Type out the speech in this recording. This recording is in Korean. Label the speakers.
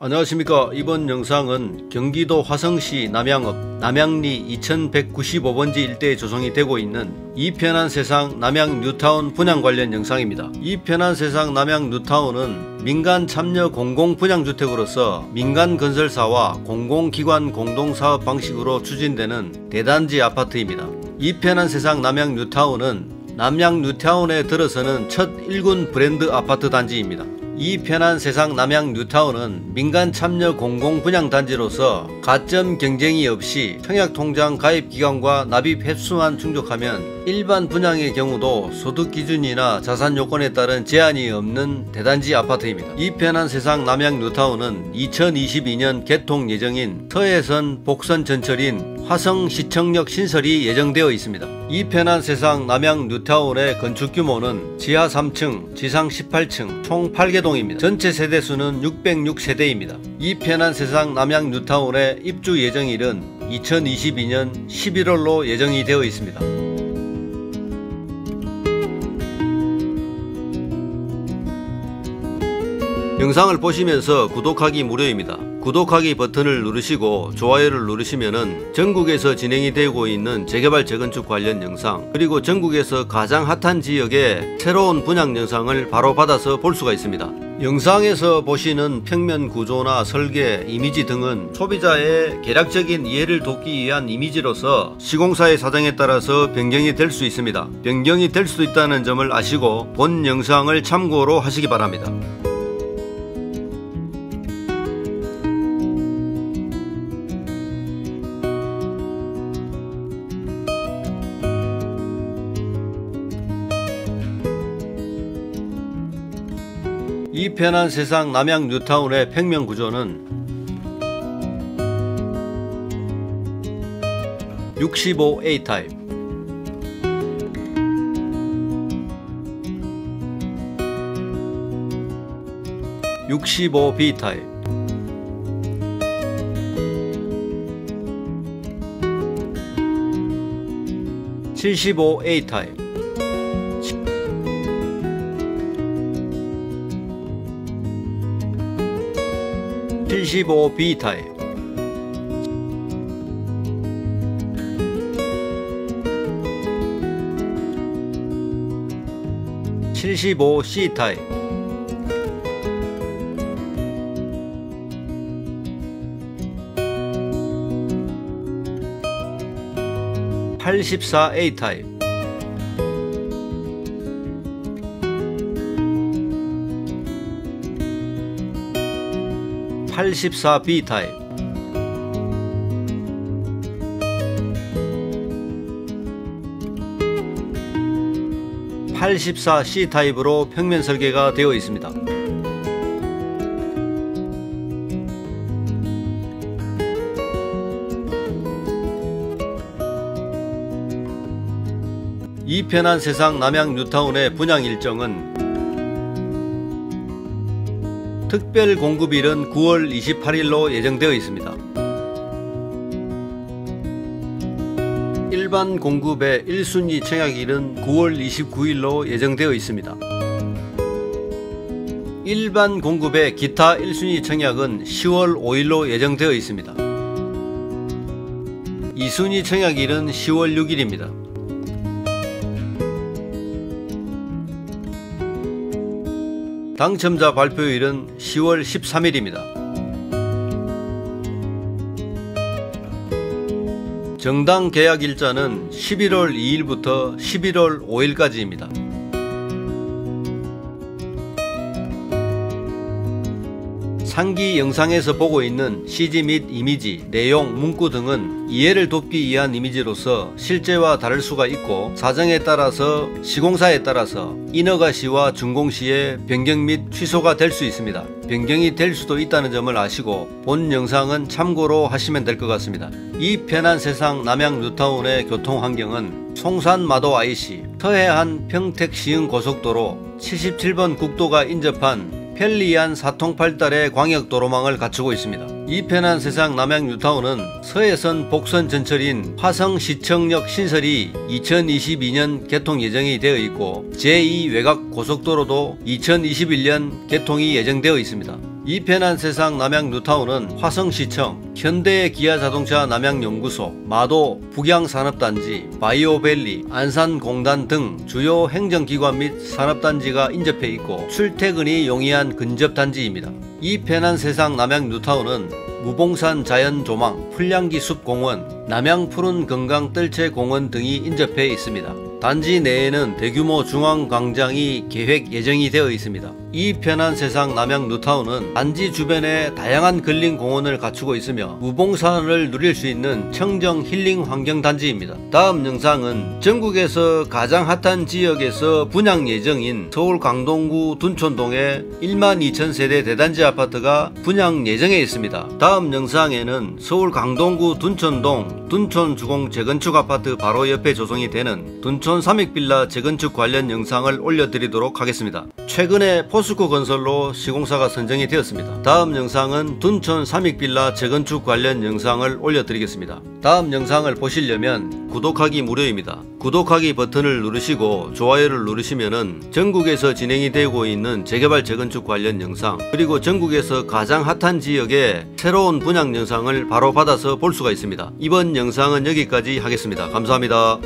Speaker 1: 안녕하십니까 이번 영상은 경기도 화성시 남양읍 남양리 2195번지 일대에 조성이 되고 있는 이 편한 세상 남양 뉴타운 분양 관련 영상입니다. 이 편한 세상 남양 뉴타운은 민간 참여 공공 분양주택으로서 민간 건설사와 공공기관 공동사업 방식으로 추진되는 대단지 아파트입니다. 이 편한 세상 남양 뉴타운은 남양 뉴타운에 들어서는 첫 1군 브랜드 아파트 단지입니다. 이 편한 세상 남양 뉴타운은 민간 참여 공공 분양 단지로서 가점 경쟁이 없이 청약 통장 가입 기간과 납입 횟수만 충족하면 일반 분양의 경우도 소득 기준이나 자산 요건에 따른 제한이 없는 대단지 아파트입니다. 이 편한 세상 남양 뉴타운은 2022년 개통 예정인 서해선 복선 전철인 화성 시청역 신설이 예정되어 있습니다. 이 편한 세상 남양 뉴타운의 건축 규모는 지하 3층, 지상 18층, 총 8개 동입니다. 전체 세대 수는 606세대입니다. 이 편한 세상 남양 뉴타운의 입주 예정일은 2022년 11월로 예정이 되어 있습니다. 영상을 보시면서 구독하기 무료입니다. 구독하기 버튼을 누르시고 좋아요를 누르시면 전국에서 진행이 되고 있는 재개발 재건축 관련 영상 그리고 전국에서 가장 핫한 지역의 새로운 분양 영상을 바로 받아서 볼 수가 있습니다. 영상에서 보시는 평면 구조나 설계, 이미지 등은 소비자의 개략적인 이해를 돕기 위한 이미지로서 시공사의 사정에 따라서 변경이 될 수 있습니다. 변경이 될 수 있다는 점을 아시고 본 영상을 참고로 하시기 바랍니다. 이 편한 세상 남양 뉴타운의 평면 구조는 65A 타입. 65B 타입. 75A 타입 75B 타입. (75C) 타입. (84A) 타입 84B 타입 84C 타입으로 평면 설계가 되어 있습니다. 이 편한 세상 남양 뉴타운의 분양 일정은 특별 공급일은 9월 28일로 예정되어 있습니다. 일반 공급의 1순위 청약일은 9월 29일로 예정되어 있습니다. 일반 공급의 기타 1순위 청약은 10월 5일로 예정되어 있습니다. 2순위 청약일은 10월 6일입니다. 당첨자 발표일은 10월 13일입니다. 정당 계약 일자는 11월 2일부터 11월 5일까지입니다. 상기 영상에서 보고 있는 CG 및 이미지, 내용, 문구 등은 이해를 돕기 위한 이미지로서 실제와 다를 수가 있고 사정에 따라서 시공사에 따라서 인허가 시와 준공시에 변경 및 취소가 될 수 있습니다. 변경이 될 수도 있다는 점을 아시고 본 영상은 참고로 하시면 될 것 같습니다. 이 편한 세상 남양 뉴타운의 교통 환경은 송산 마도 IC, 서해안 평택 시흥 고속도로 77번 국도가 인접한 편리한 사통팔달의 광역도로망을 갖추고 있습니다. 이 편한 세상 남양 뉴타운은 서해선 복선 전철인 화성시청역 신설이 2022년 개통 예정이 되어 있고 제2 외곽 고속도로도 2021년 개통이 예정되어 있습니다. 이 편한 세상 남양 뉴타운은 화성시청, 현대 기아자동차 남양연구소, 마도 북양산업단지, 바이오밸리, 안산공단 등 주요 행정기관 및 산업단지가 인접해 있고 출퇴근이 용이한 근접단지입니다. 이 편한 세상 남양 뉴타운은 무봉산 자연조망, 풀량기 숲공원, 남양 푸른 건강 뜰채 공원 등이 인접해 있습니다. 단지 내에는 대규모 중앙광장이 계획 예정이 되어 있습니다. 이 편한 세상 남양 뉴타운은 단지 주변에 다양한 근린 공원을 갖추고 있으며 무봉산을 누릴 수 있는 청정 힐링 환경 단지입니다. 다음 영상은 전국에서 가장 핫한 지역에서 분양 예정인 서울 강동구 둔촌동에 1만 2천 세대 대단지 아파트가 분양 예정에 있습니다. 다음 영상에는 서울 강동구 둔촌동 둔촌 주공 재건축 아파트 바로 옆에 조성이 되는 둔촌 삼익빌라 재건축 관련 영상을 올려드리도록 하겠습니다. 최근에 포스코 건설로 시공사가 선정이 되었습니다. 다음 영상은 둔촌 삼익빌라 재건축 관련 영상을 올려드리겠습니다. 다음 영상을 보시려면 구독하기 무료입니다. 구독하기 버튼을 누르시고 좋아요를 누르시면 전국에서 진행이 되고 있는 재개발 재건축 관련 영상 그리고 전국에서 가장 핫한 지역의 새로운 분양 영상을 바로 받아서 볼 수가 있습니다. 이번 영상은 여기까지 하겠습니다. 감사합니다.